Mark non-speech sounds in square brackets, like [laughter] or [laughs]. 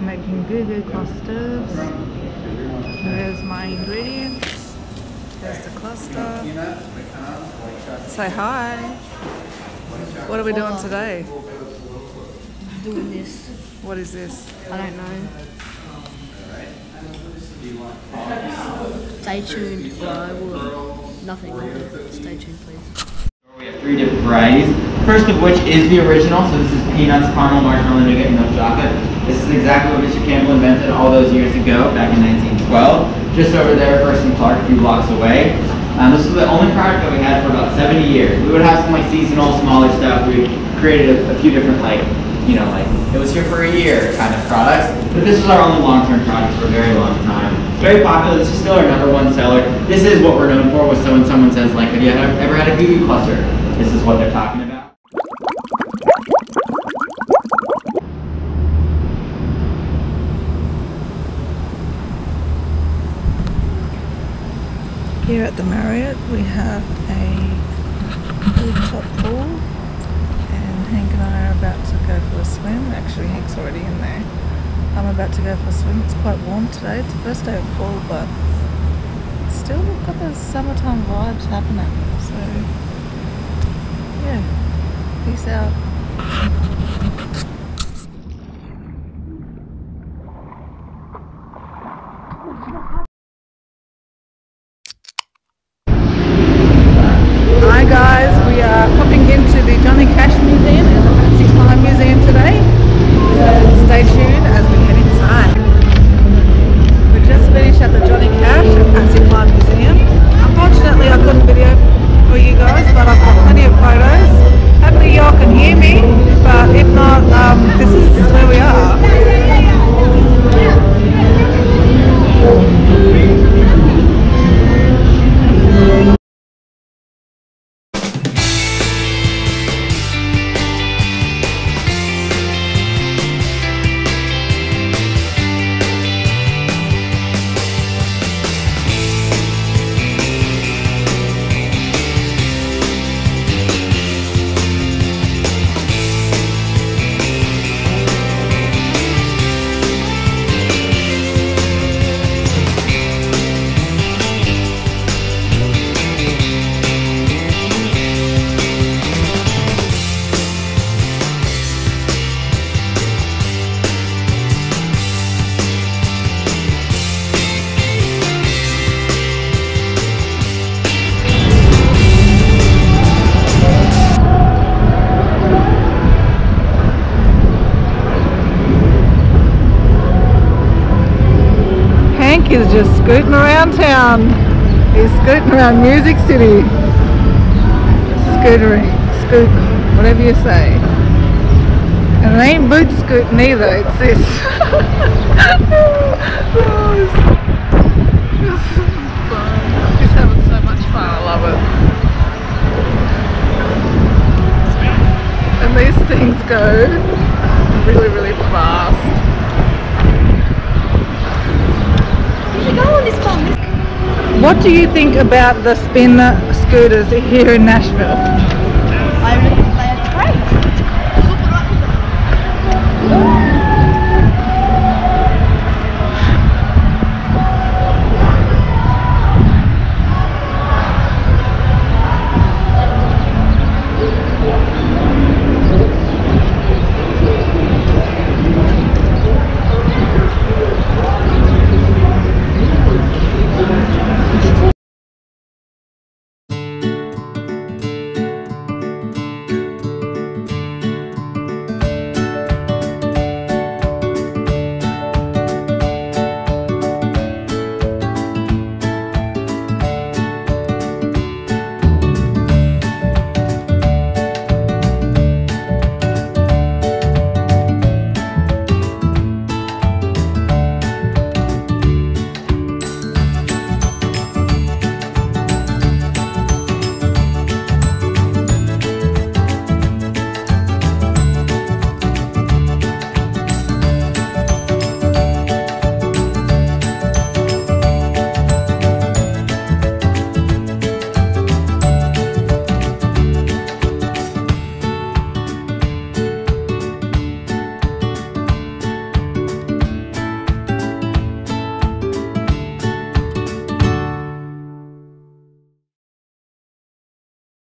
making goo goo clusters. There's my ingredients. There's the cluster. Say hi. What are we doing today? doing this. What is this? I don't know. Stay tuned. Or I will. Nothing. Stay tuned, please. We have three different varieties. First of which is the original. So this is peanuts, caramel, marshmallow, nougat, and milk chocolate. This is exactly what Mr. Campbell invented all those years ago, back in 1912. Just over there, First and Clark, a few blocks away. Um, this was the only product that we had for about 70 years. We would have some like seasonal, smaller stuff. We created a, a few different like, you know, like it was here for a year kind of products. But this was our only long-term product for a very long time. Very popular. This is still our number one seller. This is what we're known for. When someone says like, have you ever had a Goo Goo cluster? This is what they're talking about. Here at the Marriott we have a rooftop pool and Hank and I are about to go for a swim. Actually Hank's already in there. I'm about to go for a swim. It's quite warm today. It's the first day of fall but still got those summertime vibes happening. So yeah, peace out. Johnny Cash Museum and the Patsy Cline Museum today. So stay tuned Hank is just scooting around town. He's scooting around Music City. Scootering, scooting, whatever you say. And it ain't boot scooting either, it's this. [laughs] Oh, What do you think about the spin scooters here in Nashville? I really think they are great.